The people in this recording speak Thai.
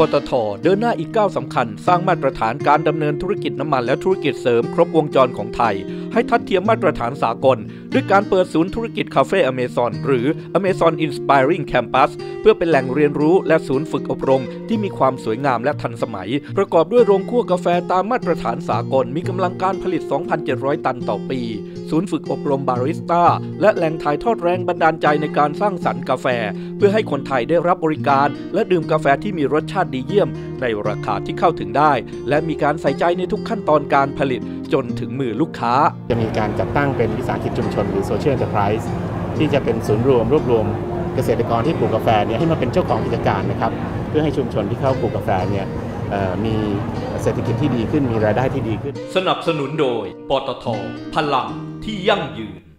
ปตทเดินหน้าอีกก้าวสำคัญ สร้างมาตรฐานการดำเนินธุรกิจน้ำมันและธุรกิจเสริมครบวงจรของไทย ให้ทัดเทียมมาตรฐานสากล ด้วยการเปิดศูนย์ธุรกิจคาเฟ่อเมซอนหรือ Amazon Inspiring Campus เพื่อเป็นแหล่งเรียนรู้และศูนย์ฝึกอบรม ที่มีความสวยงามและทันสมัย ประกอบด้วยโรงคั่วกาแฟตามมาตรฐานสากลมีกำลังการผลิต 2,700 ตันต่อปี ศูนย์ฝึกอบรมบาริสต้า และแหล่งถ่ายทอดแรงบันดาลใจในการสร้างสรรค์กาแฟ เพื่อให้คนไทยได้รับบริการ และดื่มกาแฟที่มีรสชาติดีเยี่ยม ในราคาที่เข้าถึงได้ และมีการใส่ใจในทุกขั้นตอนการผลิตจนถึงมือลูกค้า จะมีการจัดตั้งเป็นวิสาหกิจชุมชนหรือ Social Enterprise ที่จะเป็นศูนย์รวมรวบรวมเกษตรกรที่ปลูกกาแฟเนี่ยให้มาเป็นเจ้าของกิจการนะครับเพื่อให้ชุมชนที่เข้าปลูกกาแฟเนี่ยเอ่อมีเศรษฐกิจที่ดีขึ้นมีรายได้ที่ดีขึ้น สนับสนุนโดย ปตท พลัง ที่ยั่งยืน